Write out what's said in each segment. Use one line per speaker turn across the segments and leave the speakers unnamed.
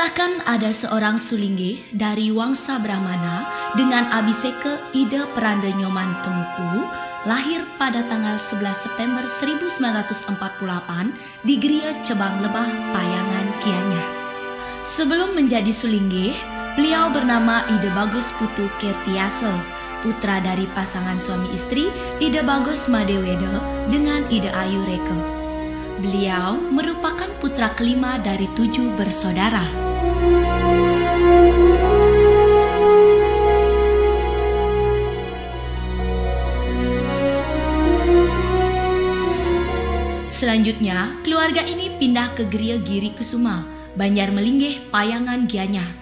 Dikisahkan ada seorang sulinggi dari Wangsa Brahmana dengan Abiseke Ide Peranda Nyoman Temuku lahir pada tanggal 11 September 1948 di Gria Cebang Lebah, Payangan, Kianyar. Sebelum menjadi sulinggi, beliau bernama Ide Bagus Putu Kertiase, putra dari pasangan suami istri Ide Bagus Madewede dengan Ide Ayu Reke. Beliau merupakan putra kelima dari tujuh bersaudara. Selanjutnya, keluarga ini pindah ke Gria Giri Kusuma, Banjar Melinggih, Payangan, Gianyar.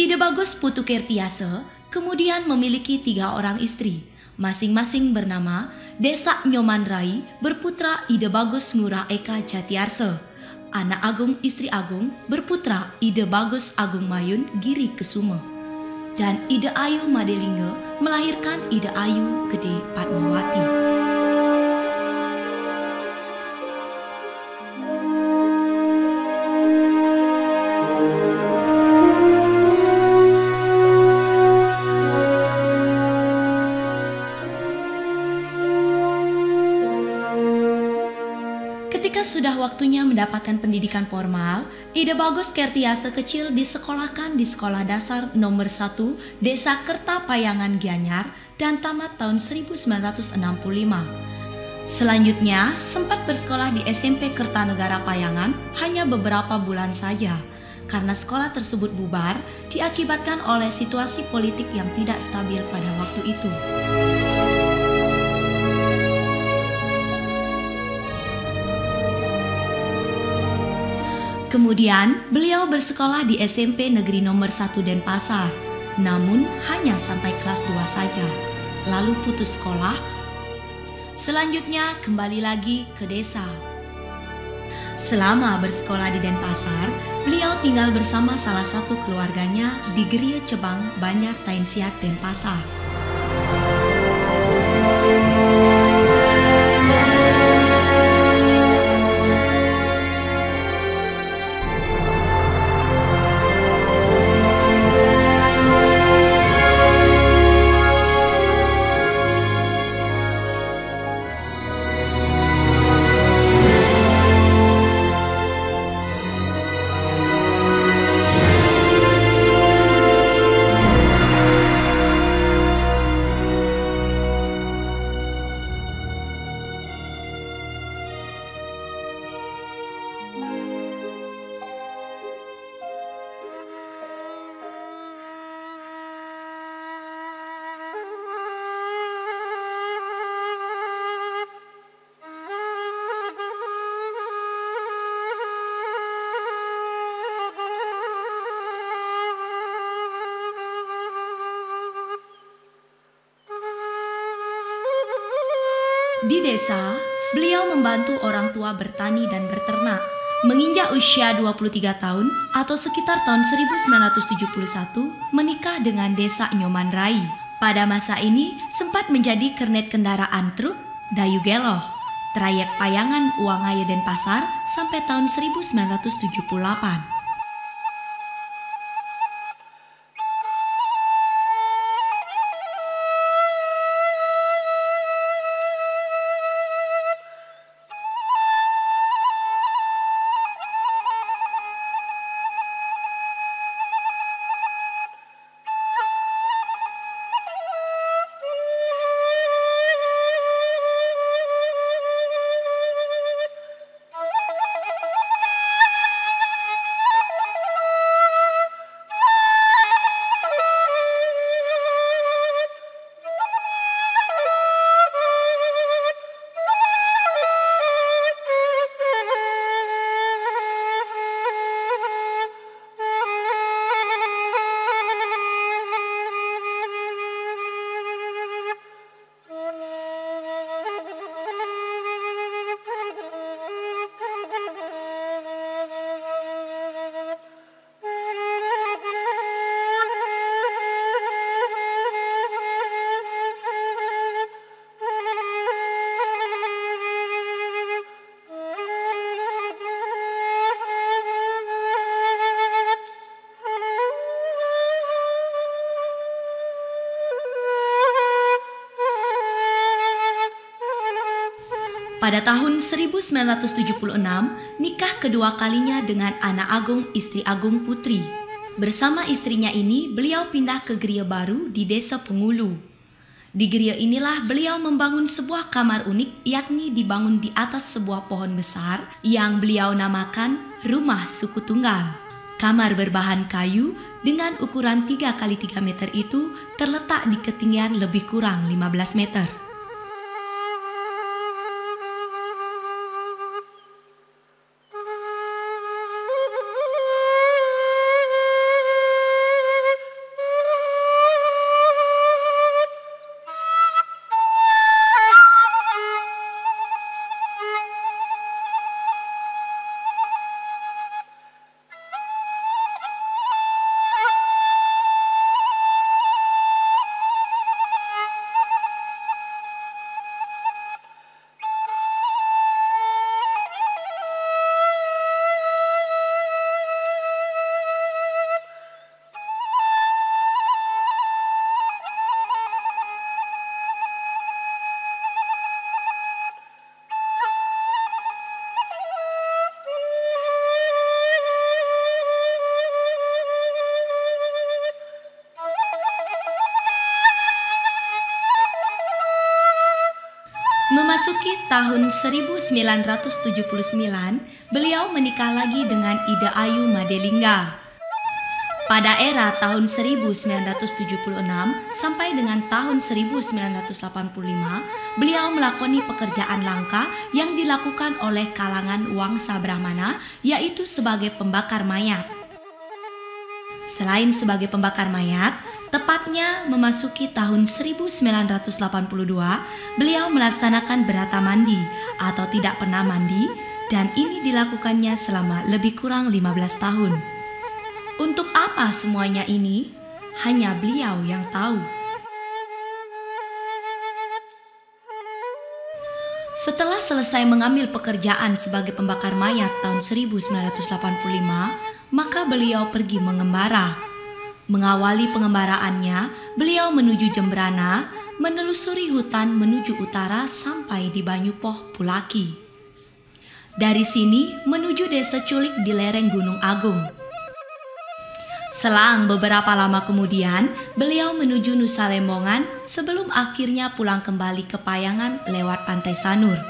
Ide Bagus Putu Kertiase kemudian memiliki tiga orang istri, masing-masing bernama Desa Nyoman Rai berputra Ide Bagus Ngurah Eka Jatiarse. Anak Agung istri Agung berputra Ide Bagus Agung Mayun Giri Kesuma. Dan Ide Ayu Madelingga melahirkan Ide Ayu Gede Padmawati. Sudah waktunya mendapatkan pendidikan formal, Ide Bagus Kertiase kecil disekolahkan di Sekolah Dasar Nomor 1 Desa Kerta Payangan Gianyar dan tamat tahun 1965. Selanjutnya, sempat bersekolah di SMP Kertanegara Payangan hanya beberapa bulan saja karena sekolah tersebut bubar diakibatkan oleh situasi politik yang tidak stabil pada waktu itu. Kemudian beliau bersekolah di SMP Negeri Nomor 1 Denpasar, namun hanya sampai kelas 2 saja. Lalu putus sekolah. Selanjutnya kembali lagi ke desa. Selama bersekolah di Denpasar, beliau tinggal bersama salah satu keluarganya di Geria Cebang, Banjar Tainsiat, Denpasar. Orang tua bertani dan berternak. Menginjak usia 23 tahun atau sekitar tahun 1971 menikah dengan desa Nyoman Rai. Pada masa ini sempat menjadi kernet kendaraan truk Dayu Geloh, trayek Payangan Uangaya Denpasar sampai tahun 1978. Pada tahun 1976, nikah kedua kalinya dengan Ana Agung, istri Agung Putri. Bersama istrinya ini, beliau pindah ke geria baru di Desa Pengulu. Di geria inilah beliau membangun sebuah kamar unik yakni dibangun di atas sebuah pohon besar yang beliau namakan Rumah Suku Tunggal. Kamar berbahan kayu dengan ukuran 3 kali 3 meter itu terletak di ketinggian lebih kurang 15 meter. Memasuki tahun 1979, beliau menikah lagi dengan Ida Ayu Madelingga. Pada era tahun 1976 sampai dengan tahun 1985, beliau melakoni pekerjaan langka yang dilakukan oleh kalangan Wangsa Brahmana, yaitu sebagai pembakar mayat. Selain sebagai pembakar mayat, Tepatnya memasuki tahun 1982, beliau melaksanakan berata mandi atau tidak pernah mandi dan ini dilakukannya selama lebih kurang 15 tahun. Untuk apa semuanya ini? Hanya beliau yang tahu. Setelah selesai mengambil pekerjaan sebagai pembakar mayat tahun 1985, maka beliau pergi mengembara Mengawali pengembaraannya, beliau menuju Jembrana, menelusuri hutan menuju utara sampai di Banyupoh, Pulaki. Dari sini menuju desa Culik di lereng Gunung Agung. Selang beberapa lama kemudian, beliau menuju Nusa Lembongan sebelum akhirnya pulang kembali ke Payangan lewat Pantai Sanur.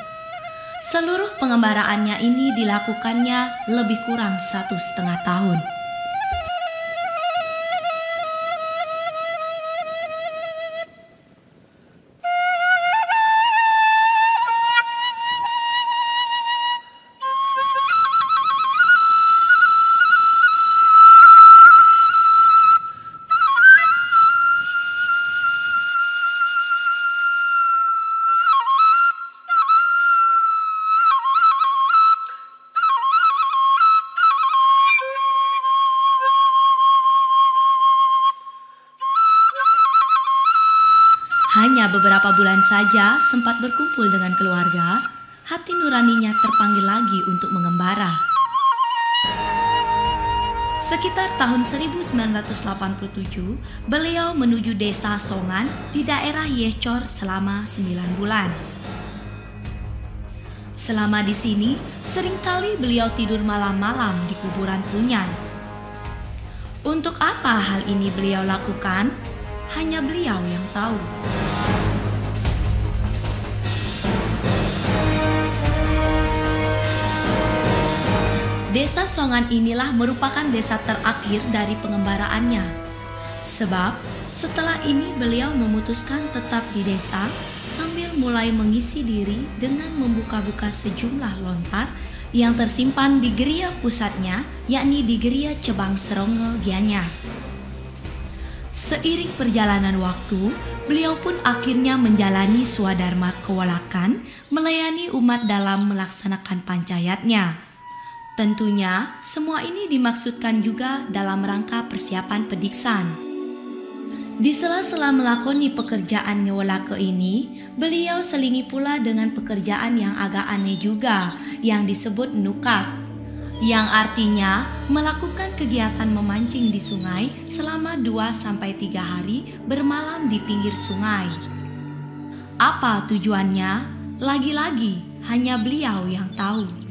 Seluruh pengembaraannya ini dilakukannya lebih kurang satu setengah tahun. Beberapa bulan saja sempat berkumpul dengan keluarga, hati nuraninya terpanggil lagi untuk mengembara. Sekitar tahun 1987, beliau menuju desa Songan di daerah Yechor selama 9 bulan. Selama di sini, sering kali beliau tidur malam-malam di kuburan Trunyan. Untuk apa hal ini beliau lakukan? Hanya beliau yang tahu. Desa Songan inilah merupakan desa terakhir dari pengembaraannya. Sebab setelah ini beliau memutuskan tetap di desa sambil mulai mengisi diri dengan membuka-buka sejumlah lontar yang tersimpan di geria pusatnya, yakni di geria Cebang Serongo Gianyar. Seiring perjalanan waktu, beliau pun akhirnya menjalani swadharma kewalakan, melayani umat dalam melaksanakan pancayatnya. Tentunya, semua ini dimaksudkan juga dalam rangka persiapan pediksan. Di sela-sela melakoni pekerjaan ngewelake ini, beliau selingi pula dengan pekerjaan yang agak aneh juga, yang disebut nukat, yang artinya melakukan kegiatan memancing di sungai selama 2-3 hari bermalam di pinggir sungai. Apa tujuannya? Lagi-lagi hanya beliau yang tahu.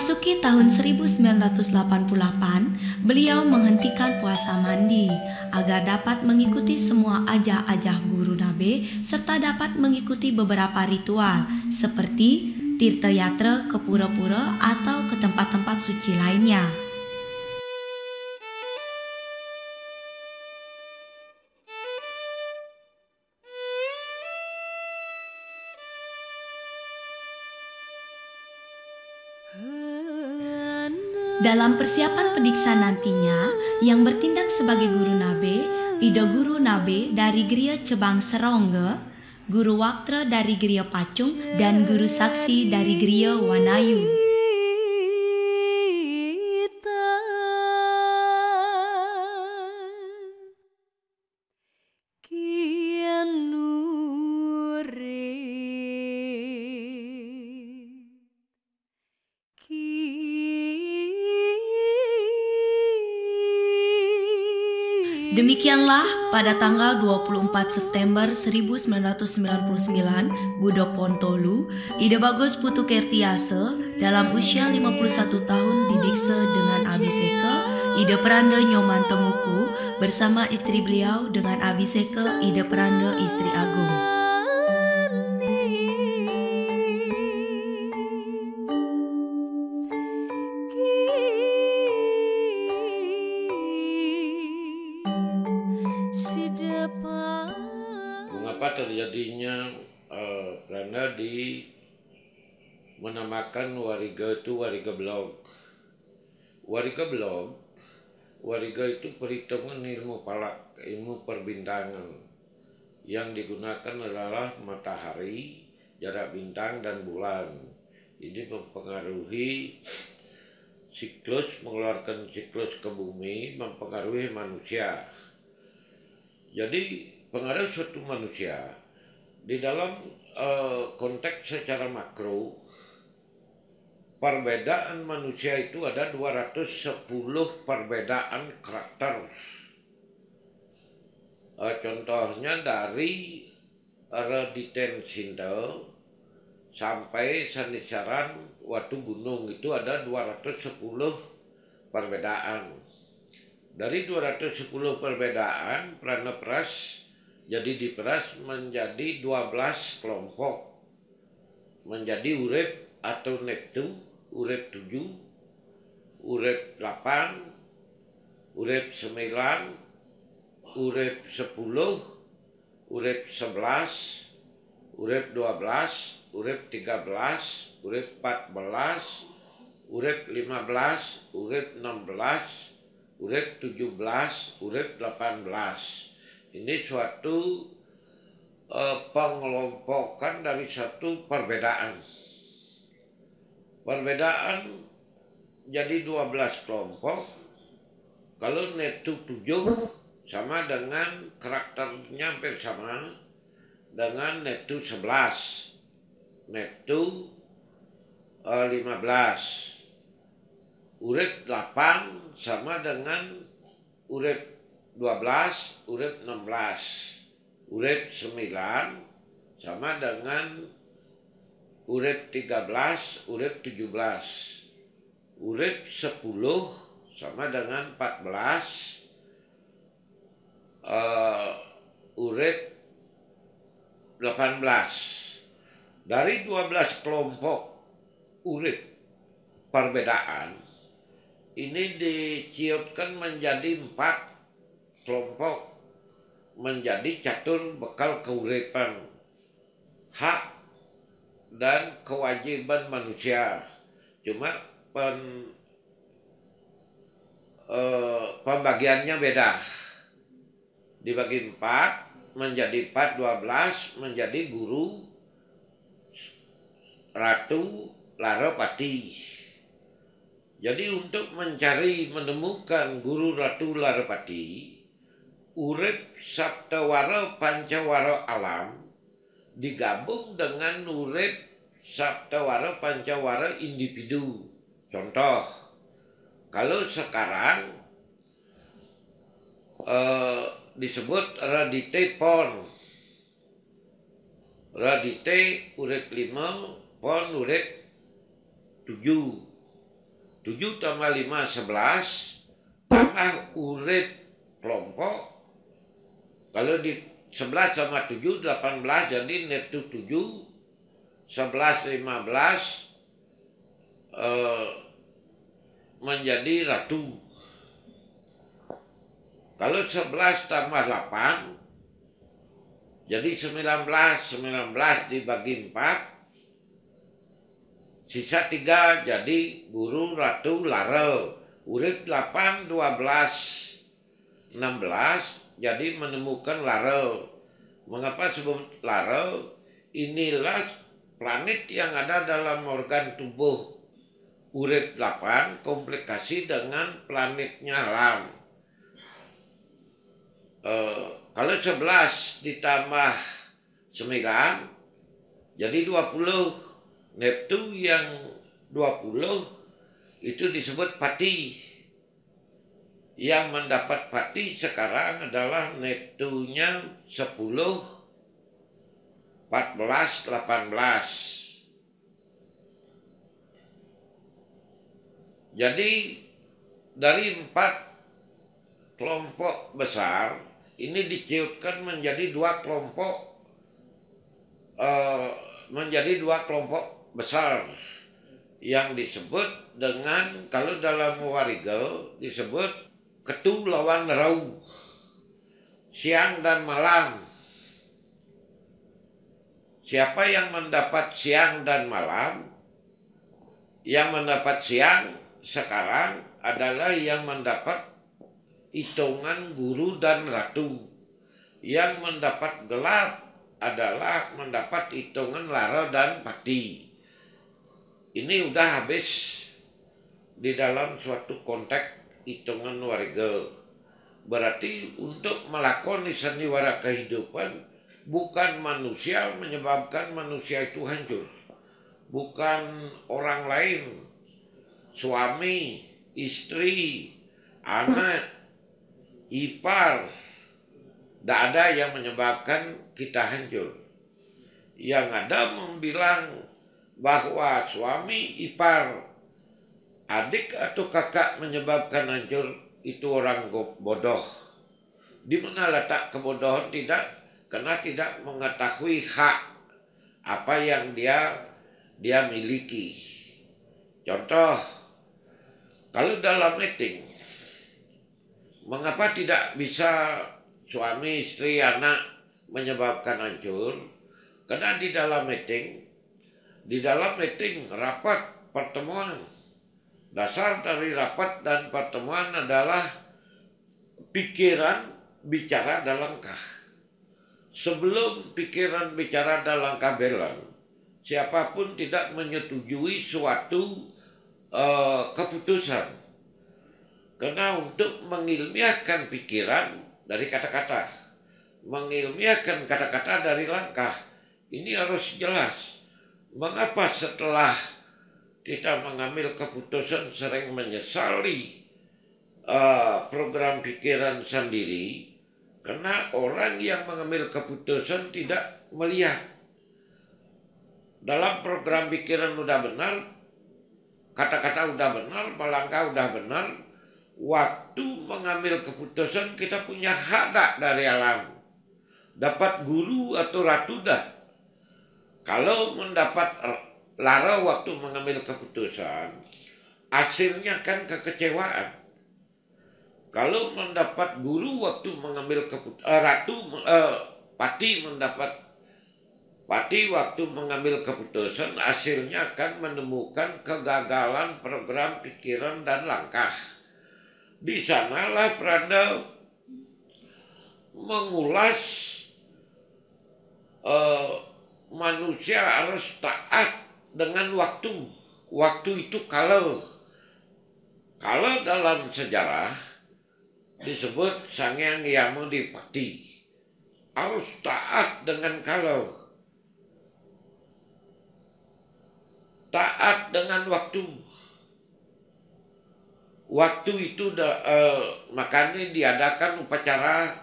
Memasuki tahun 1988, beliau menghentikan puasa mandi agar dapat mengikuti semua ajah-ajah guru Nabe serta dapat mengikuti beberapa ritual seperti tirta yatra ke pura-pura atau ke tempat-tempat suci lainnya. Dalam persiapan pendiksa nantinya, yang bertindak sebagai guru nabe, Ida guru nabe dari Gria Cebang Serongge, guru Waktra dari Gria Pacung, dan guru saksi dari Gria Wanayu. Demikianlah pada tanggal 24 September 1999, Budo Pontolu, Ida Bagus Putu Kertiase dalam usia 51 tahun didikse dengan Abiseka, Ida Peranda Nyoman Temuku bersama istri beliau dengan Abiseka Ida Peranda istri Agung.
Menamakan Wariga itu Wariga Blog. Wariga Blog, Wariga itu perhitungan ilmu palak, ilmu perbintangan yang digunakan adalah matahari, jarak bintang dan bulan. Ini mempengaruhi siklus mengeluarkan siklus ke bumi mempengaruhi manusia. Jadi pengaruh suatu manusia di dalam uh, konteks secara makro perbedaan manusia itu ada 210 perbedaan karakter. Uh, contohnya dari Rediten Sinde sampai Sanisaran Watu Gunung itu ada 210 perbedaan. Dari 210 perbedaan Pranapras jadi diperas menjadi 12 kelompok. Menjadi urip atau neptu urip 7 urip 8 urip 9 urip 10 urip 11 urip 12 urip 13 urip 14 urip 15 urip 16 urip 17 urip 18 ini suatu uh, pengelompokan dari satu perbedaan. Perbedaan jadi 12 kelompok. Kalau netu 7 sama dengan karakternya hampir sama dengan netu 11. Netu uh, 15. Urip 8 sama dengan urip 12 urip 16 urip 9 sama dengan urip 13 urip 17 urip 10 sama dengan 14 uh, urip 18 dari 12 kelompok urip perbedaan ini diciutkan menjadi empat kelompok menjadi catur bekal keuripan. Hak dan kewajiban manusia cuma pen eh, pembagiannya beda dibagi empat menjadi empat dua belas menjadi guru ratu Laropati. Jadi untuk mencari menemukan guru Ratu Laropati, urip Sabtawara Pancawara alam digabung dengan urip Sabtawara Pancawara individu. Contoh, kalau sekarang eh, disebut radite pon, radite urip lima, pon urip 7 7 tambah 5 11 tambah urip kelompok kalau di 11 sama 7 18 jadi net 7 11 15 eh, menjadi ratu kalau 11 tambah 8 jadi 19 19 dibagi 4 Sisa tiga jadi guru ratu lare. Urip 8, 12, 16 jadi menemukan lare. Mengapa sebut lare? Inilah planet yang ada dalam organ tubuh urip 8 komplikasi dengan planetnya alam. E, kalau 11 ditambah 9 jadi 20 Neptu yang 20 itu disebut pati. Yang mendapat pati sekarang adalah Neptunya 10, 14, 18. Jadi dari empat kelompok besar ini diciutkan menjadi dua kelompok uh, menjadi dua kelompok besar yang disebut dengan kalau dalam wariga disebut ketu lawan rau. Siang dan malam. Siapa yang mendapat siang dan malam? Yang mendapat siang sekarang adalah yang mendapat hitungan guru dan ratu. Yang mendapat gelap adalah mendapat hitungan lara dan pati. Ini udah habis di dalam suatu konteks hitungan warga. Berarti untuk melakoni sandiwara kehidupan bukan manusia menyebabkan manusia itu hancur. Bukan orang lain, suami, istri, anak, ipar, tidak ada yang menyebabkan kita hancur. Yang ada membilang bahwa suami ipar adik atau kakak menyebabkan hancur itu orang bodoh. Di mana letak kebodohan tidak? Karena tidak mengetahui hak apa yang dia dia miliki. Contoh, kalau dalam meeting, mengapa tidak bisa suami, istri, anak menyebabkan hancur? Karena di dalam meeting di dalam meeting rapat pertemuan dasar dari rapat dan pertemuan adalah pikiran bicara dan langkah. Sebelum pikiran bicara dan langkah belan siapa pun tidak menyetujui suatu uh, keputusan. Karena untuk mengilmiahkan pikiran dari kata-kata mengilmiahkan kata-kata dari langkah ini harus jelas. Mengapa setelah kita mengambil keputusan sering menyesali uh, program pikiran sendiri karena orang yang mengambil keputusan tidak melihat. Dalam program pikiran udah benar kata-kata udah benar melangkah udah benar waktu mengambil keputusan kita punya hak dari alam. Dapat guru atau ratu dah. Kalau mendapat lara waktu mengambil keputusan, hasilnya kan kekecewaan. kalau mendapat guru waktu mengambil keputusan uh, ratu uh, pati mendapat pati waktu mengambil keputusan hasilnya akan menemukan kegagalan program pikiran dan langkah di sanalah Prada mengulas uh, manusia harus taat dengan waktu. Waktu itu kalau kalau dalam sejarah disebut Sangyang Yamudipati harus taat dengan kalau. Taat dengan waktu. Waktu itu uh, makanya diadakan upacara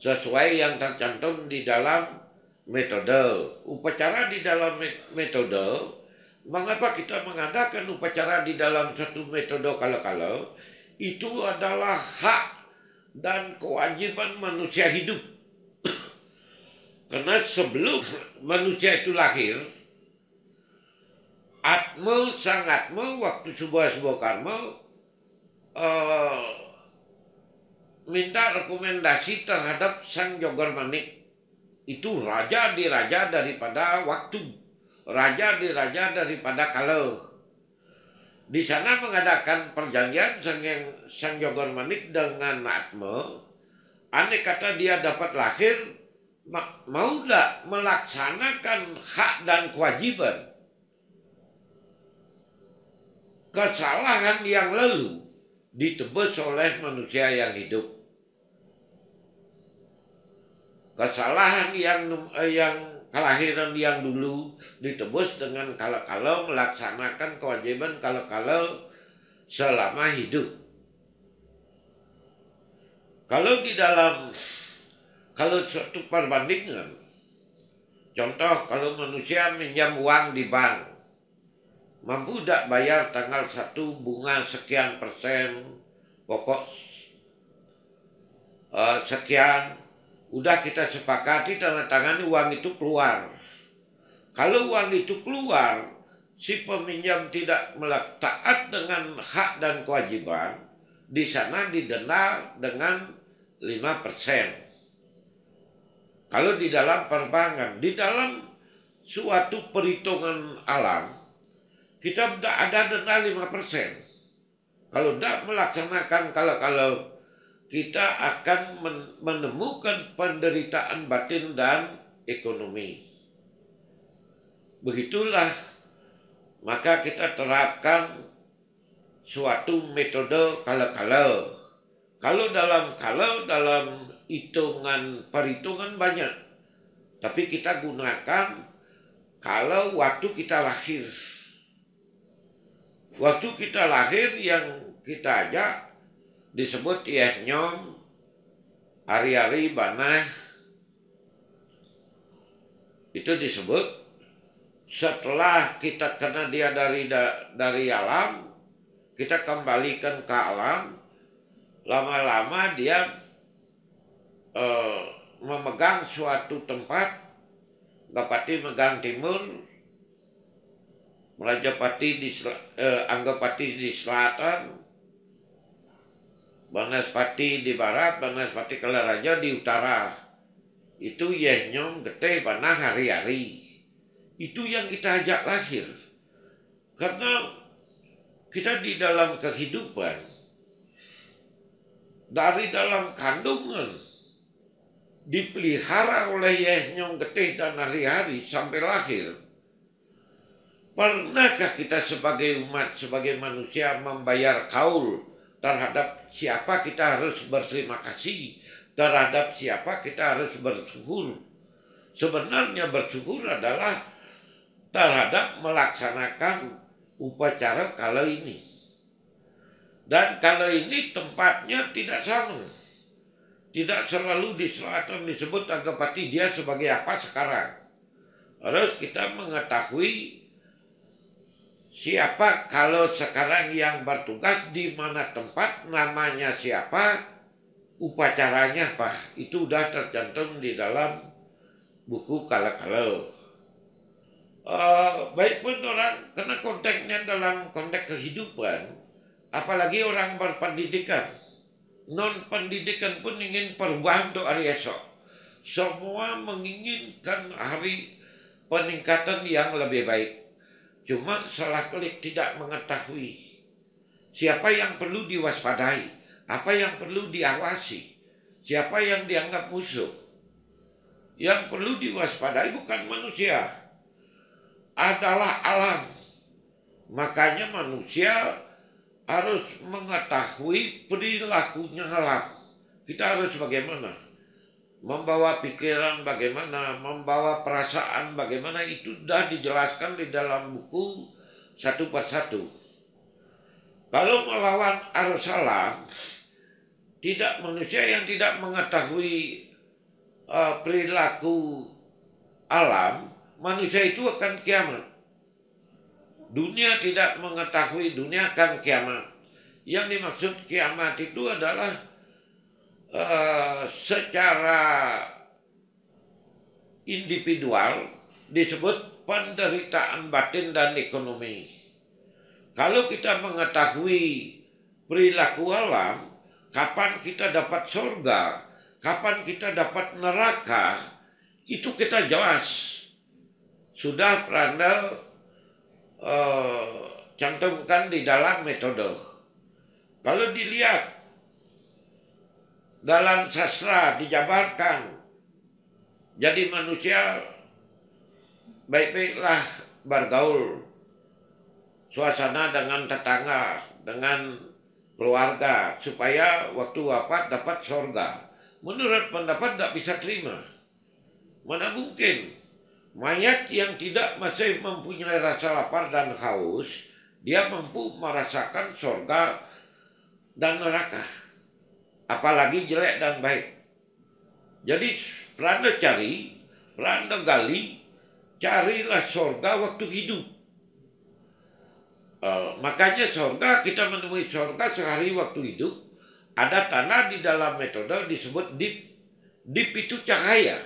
sesuai yang tercantum di dalam metode. Upacara di dalam metode, mengapa kita mengadakan upacara di dalam satu metode kalau-kalau, itu adalah hak dan kewajiban manusia hidup. Karena sebelum manusia itu lahir, atmo sangatmu waktu sebuah sebuah karma uh, minta rekomendasi terhadap sang jogar manik itu raja di raja daripada waktu. Raja di raja daripada kalau. Di sana mengadakan perjanjian sang, yang, sang Jogor Manik dengan Atma. Aneh kata dia dapat lahir, mau tidak melaksanakan hak dan kewajiban. Kesalahan yang lalu ditebus oleh manusia yang hidup kesalahan yang eh, yang kelahiran yang dulu ditebus dengan kalau-kalau melaksanakan kewajiban kalau-kalau selama hidup. Kalau di dalam kalau suatu perbandingan, contoh kalau manusia minjam uang di bank, mampu tidak bayar tanggal satu bunga sekian persen, pokok uh, sekian, udah kita sepakati tanda tangan uang itu keluar. Kalau uang itu keluar, si peminjam tidak taat dengan hak dan kewajiban, di sana didenda dengan 5%. Kalau di dalam perbankan, di dalam suatu perhitungan alam, kita tidak ada denda 5%. Kalau tidak melaksanakan kalau-kalau kita akan menemukan penderitaan batin dan ekonomi. Begitulah maka kita terapkan suatu metode kalau-kalau. Kalau dalam kalau dalam hitungan perhitungan banyak. Tapi kita gunakan kalau waktu kita lahir. Waktu kita lahir yang kita ajak disebut yes nyom hari-hari banah itu disebut setelah kita kena dia dari dari alam kita kembalikan ke alam lama-lama dia uh, memegang suatu tempat Gapati megang timur Merajapati di uh, Anggapati di selatan Banaspati di barat, Banaspati Kalaraja di utara. Itu Yehnyong gede panah hari-hari. Itu yang kita ajak lahir. Karena kita di dalam kehidupan, dari dalam kandungan, dipelihara oleh Yehnyong gede dan hari-hari sampai lahir. Pernahkah kita sebagai umat, sebagai manusia membayar kaul terhadap siapa kita harus berterima kasih, terhadap siapa kita harus bersyukur. Sebenarnya bersyukur adalah terhadap melaksanakan upacara kalau ini. Dan kalau ini tempatnya tidak sama. Tidak selalu di selatan disebut Agapati dia sebagai apa sekarang. Harus kita mengetahui Siapa kalau sekarang yang bertugas di mana tempat namanya siapa upacaranya apa itu sudah tercantum di dalam buku kala-kala. Uh, baik pun orang karena konteksnya dalam konteks kehidupan apalagi orang berpendidikan non pendidikan pun ingin perubahan untuk hari esok. Semua menginginkan hari peningkatan yang lebih baik. Cuma salah klik tidak mengetahui siapa yang perlu diwaspadai, apa yang perlu diawasi, siapa yang dianggap musuh. Yang perlu diwaspadai bukan manusia, adalah alam. Makanya manusia harus mengetahui perilakunya alam. Kita harus bagaimana? Membawa pikiran bagaimana, membawa perasaan bagaimana itu sudah dijelaskan di dalam buku satu persatu. Kalau melawan arus alam, tidak manusia yang tidak mengetahui uh, perilaku alam, manusia itu akan kiamat. Dunia tidak mengetahui dunia akan kiamat. Yang dimaksud kiamat itu adalah uh, secara individual disebut penderitaan batin dan ekonomi. Kalau kita mengetahui perilaku alam, kapan kita dapat surga, kapan kita dapat neraka, itu kita jelas sudah Pranda uh, cantumkan di dalam metode. Kalau dilihat dalam sastra dijabarkan jadi manusia baik-baiklah bergaul suasana dengan tetangga, dengan keluarga supaya waktu wafat dapat surga. Menurut pendapat tidak bisa terima. Mana mungkin Mayat yang tidak masih mempunyai rasa lapar dan haus, dia mampu merasakan surga dan neraka. Apalagi jelek dan baik. Jadi peranda cari, peranda gali, carilah surga waktu hidup. Uh, makanya surga, kita menemui surga sehari waktu hidup. Ada tanah di dalam metode disebut dip. Dip itu cahaya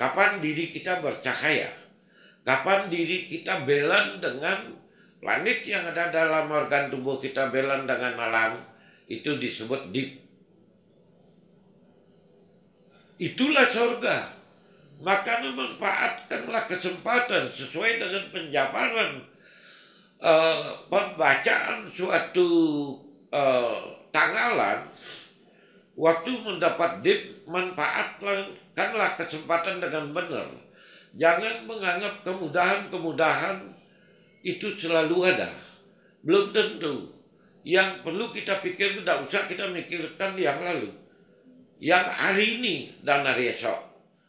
Kapan diri kita bercahaya? Kapan diri kita belan dengan planet yang ada dalam organ tubuh kita belan dengan alam? Itu disebut deep. Itulah surga. Maka memanfaatkanlah kesempatan sesuai dengan penjabaran uh, pembacaan suatu uh, tanggalan waktu mendapat deep manfaatlah Kanlah kesempatan dengan benar. Jangan menganggap kemudahan-kemudahan itu selalu ada. Belum tentu. Yang perlu kita pikir tidak usah kita mikirkan yang lalu. Yang hari ini dan hari esok.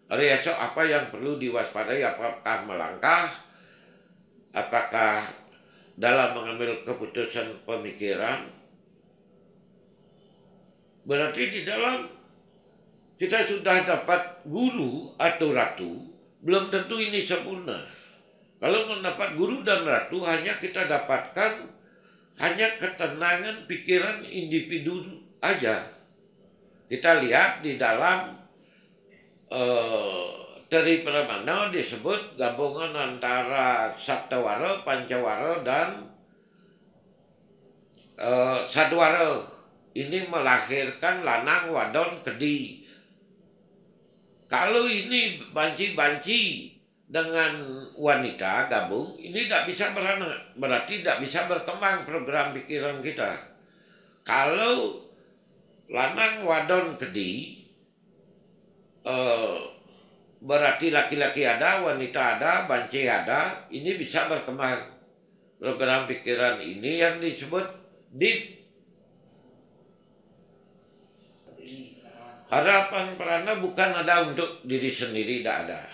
Hari esok apa yang perlu diwaspadai, apakah melangkah, apakah dalam mengambil keputusan pemikiran. Berarti di dalam kita sudah dapat guru atau ratu, belum tentu ini sempurna. Kalau mendapat guru dan ratu hanya kita dapatkan hanya ketenangan pikiran individu aja. Kita lihat di dalam uh, Teri Pramana disebut gabungan antara Saptawara, Pancawara, dan uh. Ini melahirkan lanang wadon kedi kalau ini banci-banci dengan wanita gabung, ini tidak bisa beranak. Berarti tidak bisa berkembang program pikiran kita. Kalau lanang wadon kedi, eh, berarti laki-laki ada, wanita ada, banci ada, ini bisa berkembang. Program pikiran ini yang disebut deep Harapan Prana bukan ada untuk diri sendiri, tidak ada.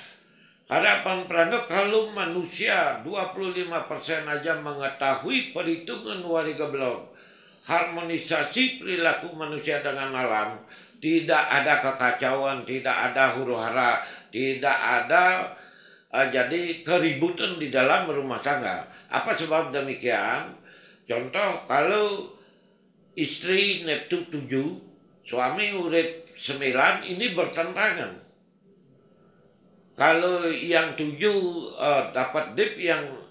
Harapan Prana kalau manusia 25% aja mengetahui perhitungan warga belum. Harmonisasi perilaku manusia dengan alam. Tidak ada kekacauan, tidak ada huru hara, tidak ada uh, jadi keributan di dalam rumah tangga. Apa sebab demikian? Contoh kalau istri Neptu 7, suami urip sembilan ini bertentangan. Kalau yang tujuh uh, dapat dip yang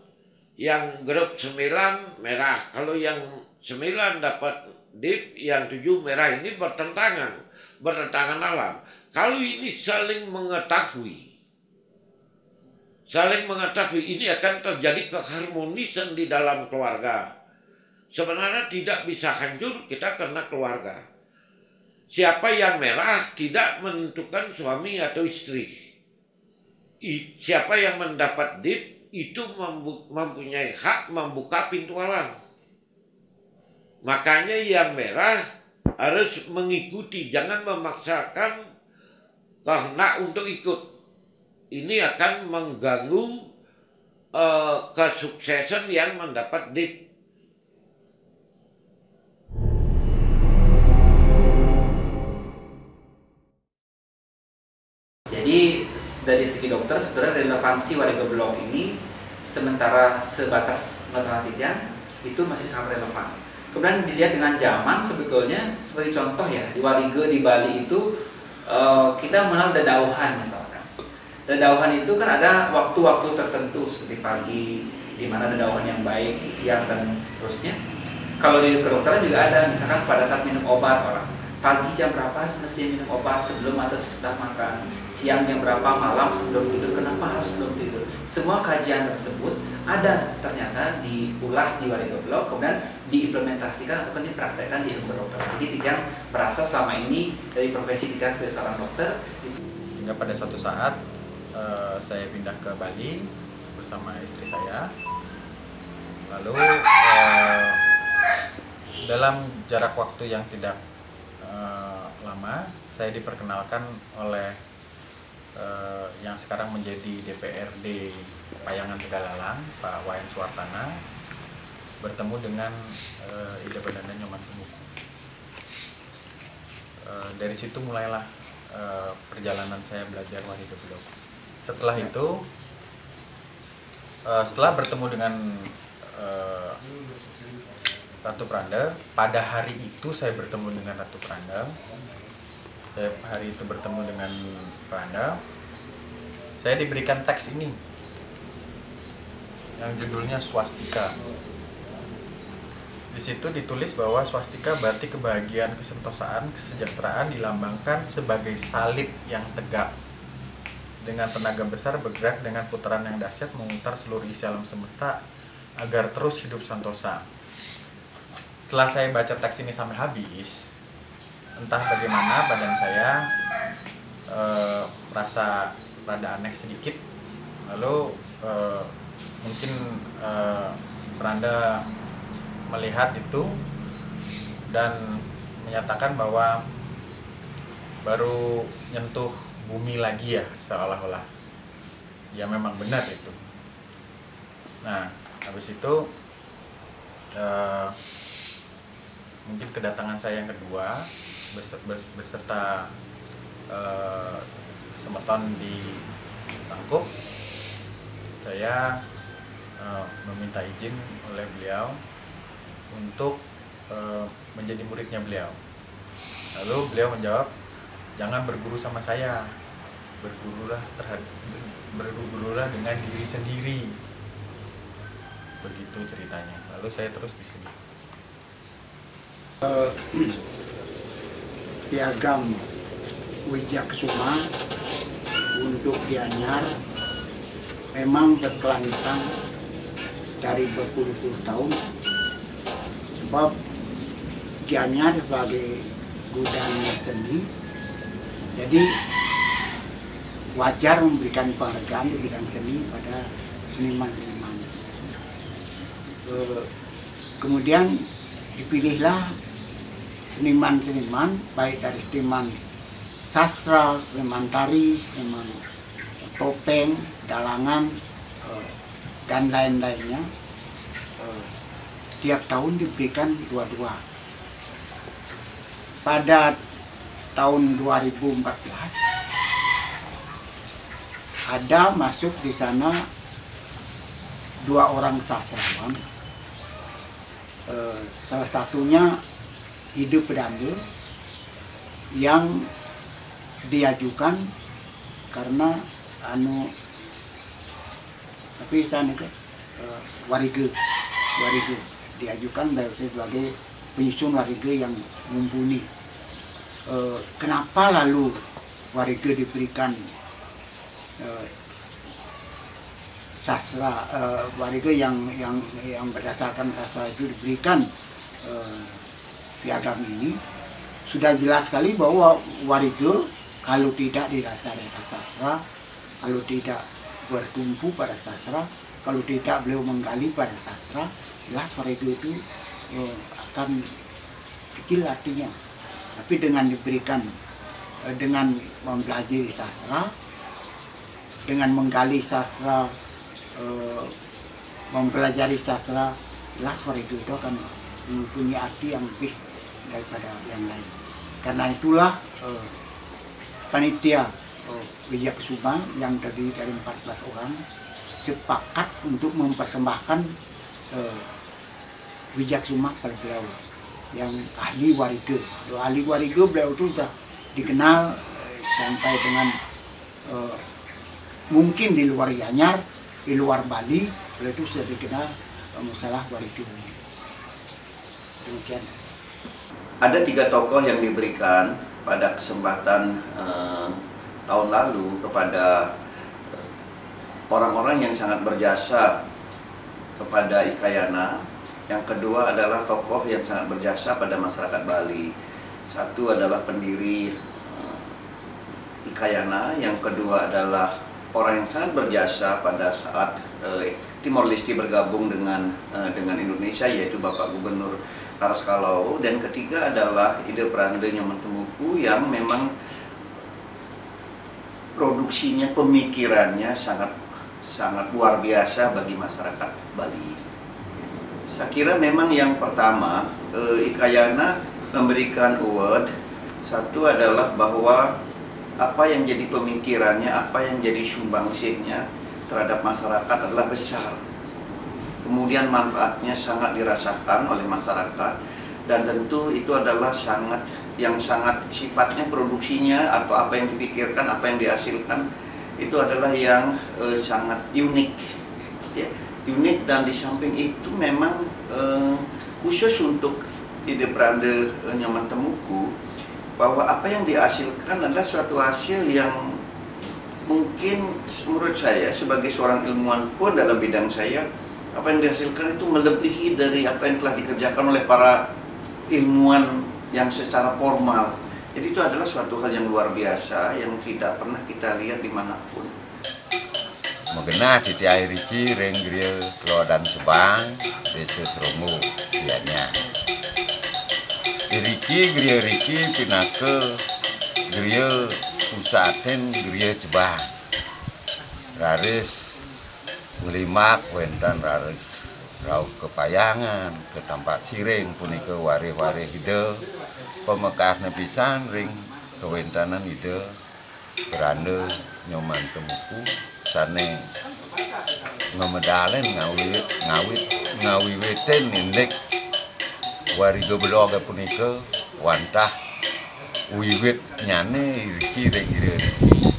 yang grup sembilan merah. Kalau yang sembilan dapat DIP, yang tujuh merah ini bertentangan, bertentangan alam. Kalau ini saling mengetahui, saling mengetahui ini akan terjadi keharmonisan di dalam keluarga. Sebenarnya tidak bisa hancur kita karena keluarga. Siapa yang merah tidak menentukan suami atau istri. Siapa yang mendapat dip itu mempunyai hak membuka pintu alam. Makanya yang merah harus mengikuti, jangan memaksakan karena untuk ikut ini akan mengganggu uh, kesuksesan yang mendapat dip.
Jadi dari segi dokter sebenarnya relevansi warga blok ini sementara sebatas penelitian itu masih sangat relevan. Kemudian dilihat dengan zaman sebetulnya sebagai contoh ya di Warige di Bali itu uh, kita mengenal dedauhan misalkan. Dedauhan itu kan ada waktu-waktu tertentu seperti pagi di mana dedauhan yang baik, siang dan seterusnya. Kalau di kedokteran juga ada misalkan pada saat minum obat orang pagi jam berapa semestinya minum obat sebelum atau setelah makan siang jam berapa malam sebelum tidur kenapa harus sebelum tidur semua kajian tersebut ada ternyata diulas di Warga Blog kemudian diimplementasikan ataupun dipraktekkan di ilmu kedokteran jadi tidak merasa selama ini dari profesi kita sebagai seorang dokter
itu hingga pada satu saat uh, saya pindah ke Bali bersama istri saya. Lalu uh, dalam jarak waktu yang tidak uh, lama saya diperkenalkan oleh yang sekarang menjadi DPRD Payangan Tegalalang Pak Wayan Suartana bertemu dengan uh, Ida Badana Nyoman Tumuku. Uh, dari situ mulailah uh, perjalanan saya belajar wahid blog. Setelah itu, uh, setelah bertemu dengan uh, Ratu Pranda. Pada hari itu saya bertemu dengan Ratu Pranda. Saya hari itu bertemu dengan Pranda. Saya diberikan teks ini yang judulnya swastika. Di situ ditulis bahwa swastika berarti kebahagiaan, kesentosaan, kesejahteraan dilambangkan sebagai salib yang tegak. Dengan tenaga besar bergerak dengan putaran yang dahsyat memutar seluruh isi alam semesta agar terus hidup santosa setelah saya baca teks ini sampai habis entah bagaimana badan saya e, merasa rada aneh sedikit. Lalu e, mungkin e, Beranda melihat itu dan menyatakan bahwa baru nyentuh bumi lagi ya seolah-olah. Ya memang benar itu. Nah habis itu uh, mungkin kedatangan saya yang kedua beserta uh, semeton di Tangkup saya uh, meminta izin oleh beliau untuk uh, menjadi muridnya beliau. Lalu beliau menjawab jangan berguru sama saya. Bergurulah terhadap bergurulah dengan diri sendiri. Begitu ceritanya. Lalu saya terus di sini.
Uh, piagam Wijakesuma untuk Gianyar memang berkelanjutan dari berpuluh-puluh tahun sebab Gianyar sebagai gudang seni jadi wajar memberikan penghargaan di bidang seni pada seniman-seniman. Uh, kemudian dipilihlah seniman-seniman baik dari seniman sastra, seniman tari, seniman topeng, dalangan eh, dan lain-lainnya eh, tiap tahun diberikan dua-dua. Pada tahun 2014 ada masuk di sana dua orang sastrawan. Eh, salah satunya hidup pedangdut yang diajukan karena anu tapi sana ke warige warige diajukan sebagai penyusun warga yang mumpuni. Eh, kenapa lalu warga diberikan eh, sastra eh, warga yang yang yang berdasarkan sastra itu diberikan eh, piagam ini sudah jelas sekali bahwa warga kalau tidak didasari atas sastra kalau tidak bertumpu pada sastra kalau tidak beliau menggali pada sastra jelas warga itu eh, akan kecil artinya. Tapi dengan diberikan eh, dengan mempelajari sastra dengan menggali sastra eh, mempelajari sastra jelas warga itu akan mempunyai arti yang lebih daripada yang lain. Karena itulah eh, panitia eh, Wijaya Kesuma yang terdiri dari 14 orang sepakat untuk mempersembahkan eh, Wijaya Kesuma pada beliau yang ahli wariga. Kalau ahli wariga beliau itu sudah dikenal eh, sampai dengan eh, mungkin di luar Gianyar, di luar Bali, beliau itu sudah dikenal eh, masalah wariga. Demikian.
ada tiga tokoh yang diberikan pada kesempatan eh, tahun lalu kepada orang-orang yang sangat berjasa kepada Ikayana. Yang kedua adalah tokoh yang sangat berjasa pada masyarakat Bali. Satu adalah pendiri eh, Ikayana, yang kedua adalah orang yang sangat berjasa pada saat eh, Timor Leste bergabung dengan eh, dengan Indonesia yaitu Bapak Gubernur Karaskalau dan ketiga adalah ide Prande Nyoman Temuku yang memang produksinya pemikirannya sangat sangat luar biasa bagi masyarakat Bali. Saya kira memang yang pertama eh, Ikayana memberikan award. Satu adalah bahwa apa yang jadi pemikirannya, apa yang jadi sumbangsihnya terhadap masyarakat adalah besar. Kemudian manfaatnya sangat dirasakan oleh masyarakat dan tentu itu adalah sangat yang sangat sifatnya produksinya atau apa yang dipikirkan apa yang dihasilkan itu adalah yang eh, sangat unik ya unik dan di samping itu memang eh, khusus untuk ide Prade eh, Nyaman Temuku bahwa apa yang dihasilkan adalah suatu hasil yang mungkin menurut saya sebagai seorang ilmuwan pun dalam bidang saya apa yang dihasilkan itu melebihi dari apa yang telah dikerjakan oleh para ilmuwan yang secara formal. Jadi itu adalah suatu hal yang luar biasa yang tidak pernah kita lihat di mana pun.
Mengenah titi air iki ring griya Klodan Subang desa Seromo dianya. Iriki griya riki pinake griya pusaten griya Jebang. Raris ngelimak wenten raris rau kepayangan ke tempat siring punika wari-wari hide pemekasna pisan ring kewentanan ide kerana nyoman temuku sane ngemedalen ngawit ngawit ngawiwiten indek wariga beloga punika wantah wiwit nyane riki ring riki.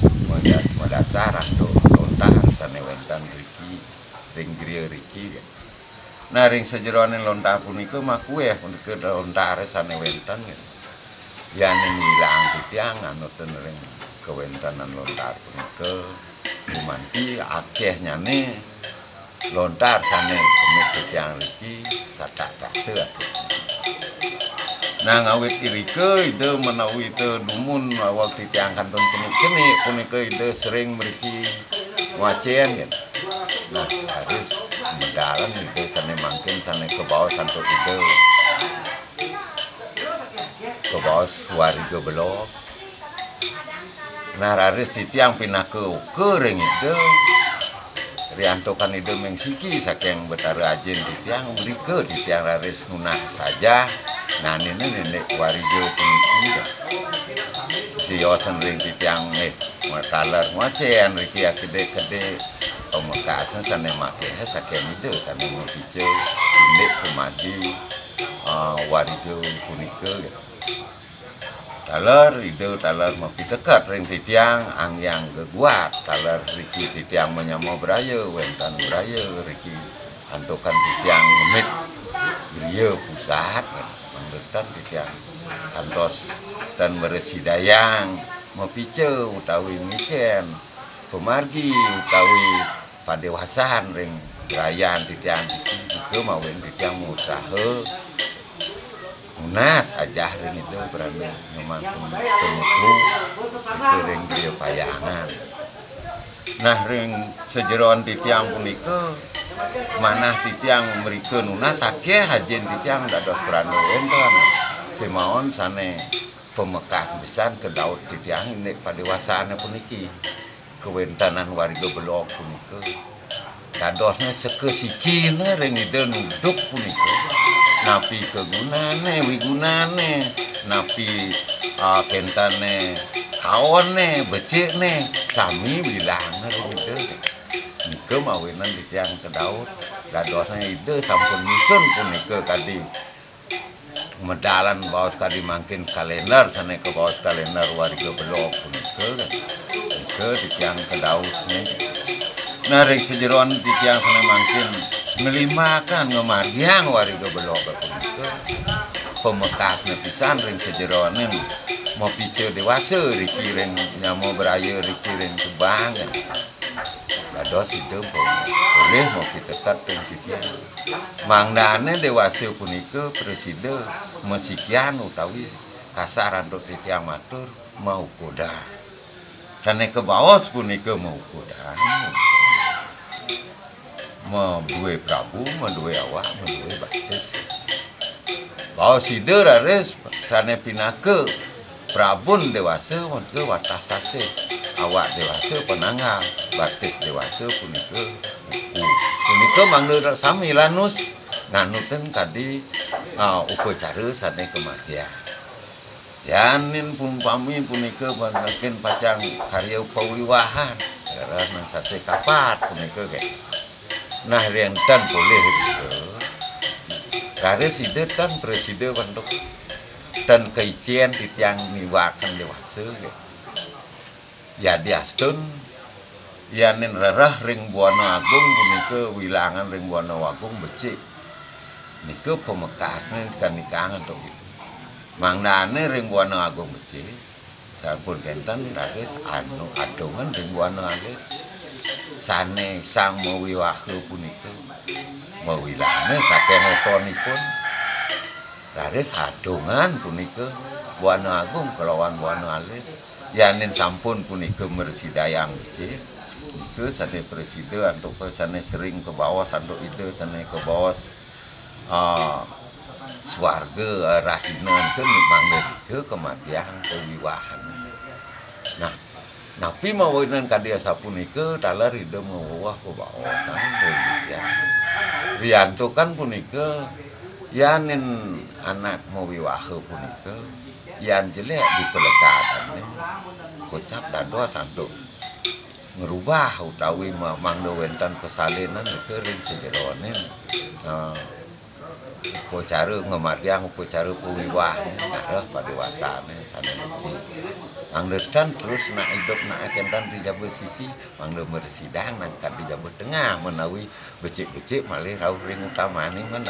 Madasar atau lontah sane wentan riki ring griya riki. Nah ring sejerone lontah punika makuwe punika lontah sane wentan yani ngilang titiang anuten ring kewentanan lontar punika lumanti akeh nyane lontar sane kemit titiang riki satak dase Nah ngawit irike ide menawi ide dumun awal titiang kantun kene kene punika ide sering meriki wacian kan. Nah harus medalan ide sane mangkin sane ke bawah santo ide ke bawah wariga belok. Nah harus titiang pinah ke kering ide riantokan ide mengsiki saking betara ajen titiang beri ke titiang raris nunah saja. Nah ini nenek warijo puniki si yosan ring titiang eh matalar macean riki akede kede pemekasan sana make saking ide sana mau pice ini pemadi warijo punike gitu talar ide talar mau dekat ring titiang ang yang geguat talar riki titiang menyamo beraya wentan beraya riki antokan titiang ngemit. Griya pusat detan titiang kantos. Dan beresidayang mepice utawi micen. Pemargi utawi padewasan ring rayan titiang itu mawin titiang usaha Munas aja ring itu berani nyoman temuku itu ring dia payangan. Nah ring sejeroan titiang punika manah titiang mereka nunas akeh hajin titiang dados berani enten kemauan sane pemekas besan ke daud titiang ini pada wasana puniki kewentanan warga belok punika dadosnya sekesikina ring itu nuduk punika napi kegunane wigunane. Napi uh, kentane kaone becikne. Sami bilang gitu. Nika mawinan di tiang ke daud dadosnya itu sampun misun pun nika kadi medalan bawas kadi makin kalender. Sana ke bawas kalender warga belok pun nika nika di tiang ke daudnya ring sejeroan di tiang sana makin ngelimakan ngemargiang warga belok pun nika pemekas pisan ring sejeroanin mau pice dewasa rikiring nyamo beraya rikiring kebang dados itu boleh mau kita tetap kita. Mangdane dewasa punika presiden mesikian utawi kasar untuk titiang matur mau kuda. Sana ke bawah punika mau kuda dua prabu dua awak dua batis. Bawa sider ares sana pinake prabun dewasa ke watasase awak dewasa penanggal batis dewasa punika punika mangga sami lanus nganuten kadi uh, upacara sane kematian. Yanin pun pami punika makin pacang karya pawiwahan karena sase kapat punika kayak nah riantan boleh gitu karena sidetan presiden untuk dan keijian di tiang niwakan dewasa gitu ya diastun. Yanin rerah ring buana agung punika wilangan ring buana agung becik. Nika pemekasnya kan nikahan gitu mangnane ring buana agung becik. Sampun kenten dados anu adongan ring buana agung sane sang mawiwahu punika mawilane saking otonipun dados adongan punika buana agung kelawan buana alit. Yanin sampun punika mersidayang becik itu sane presiden untuk sane sering ke bawah sanduk itu sane ke bawah uh, swarga rahinan ke memang ke kematian kewiwahan. Nah Napi mawinan kadia sapunika talar ide mewah ke bawah sampai ya. Rianto kan punika yanin anak mawiwahe punika yan jelek di pelekatan kocap dado santuk ngerubah utawi mamang wenten pesalinan kering sejeronin uh, upacara ngemargiang upacara puwiwah arah pada wasane sana luci angdetan terus nak hidup nak akentan di jabu sisi mangde mersidang nak di jabu tengah menawi becik-becik malih rauh ring utama ini kan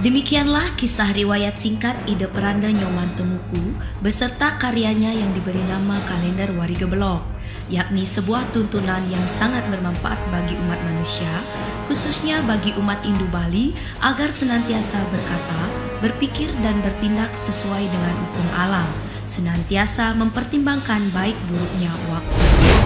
Demikianlah kisah riwayat singkat Ide Peranda Nyoman Temuku beserta karyanya yang diberi nama Kalender Wariga Belok, yakni sebuah tuntunan yang sangat bermanfaat bagi umat manusia, khususnya bagi umat Indu Bali agar senantiasa berkata, berpikir dan bertindak sesuai dengan hukum alam, senantiasa mempertimbangkan baik buruknya waktu.